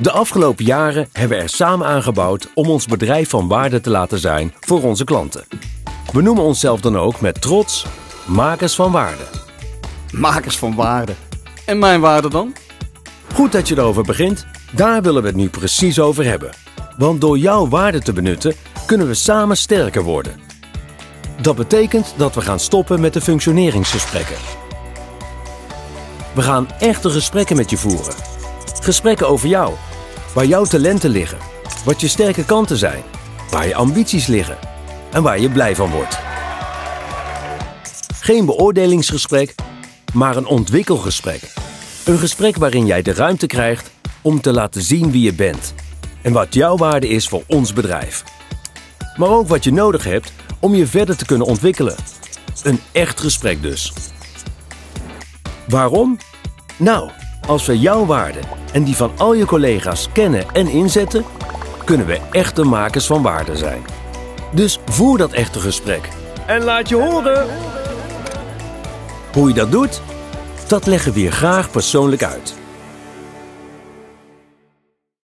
De afgelopen jaren hebben we er samen aan gebouwd om ons bedrijf van waarde te laten zijn voor onze klanten. We noemen onszelf dan ook met trots makers van waarde. Makers van waarde. En mijn waarde dan? Goed dat je erover begint. Daar willen we het nu precies over hebben. Want door jouw waarde te benutten kunnen we samen sterker worden. Dat betekent dat we gaan stoppen met de functioneringsgesprekken. We gaan echte gesprekken met je voeren. Gesprekken over jou, waar jouw talenten liggen, wat je sterke kanten zijn, waar je ambities liggen en waar je blij van wordt. Geen beoordelingsgesprek, maar een ontwikkelgesprek. Een gesprek waarin jij de ruimte krijgt om te laten zien wie je bent en wat jouw waarde is voor ons bedrijf. Maar ook wat je nodig hebt om je verder te kunnen ontwikkelen. Een echt gesprek dus. Waarom? Nou, als we jouw waarde en die van al je collega's kennen en inzetten, kunnen we echte makers van waarde zijn. Dus voer dat echte gesprek. En laat je horen! Hoe je dat doet, dat leggen we je graag persoonlijk uit.